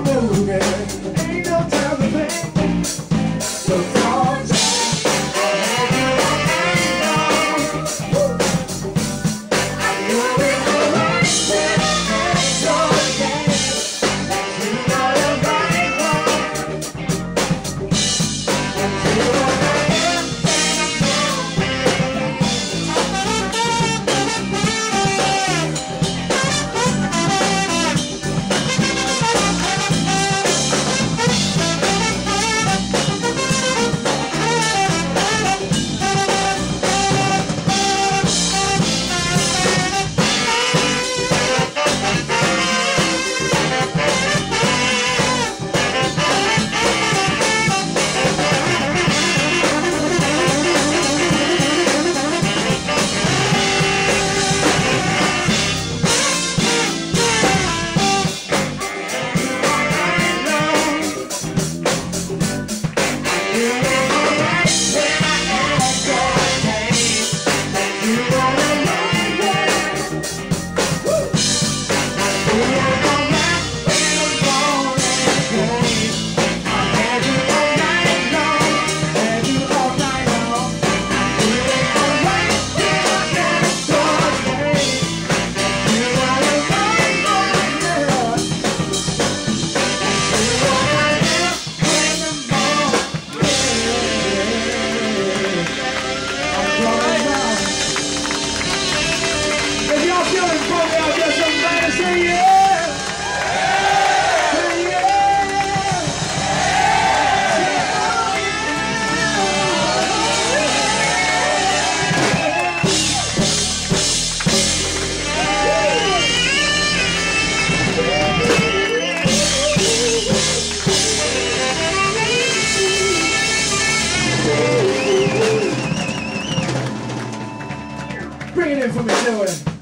moving. Bring it in for me, Joey.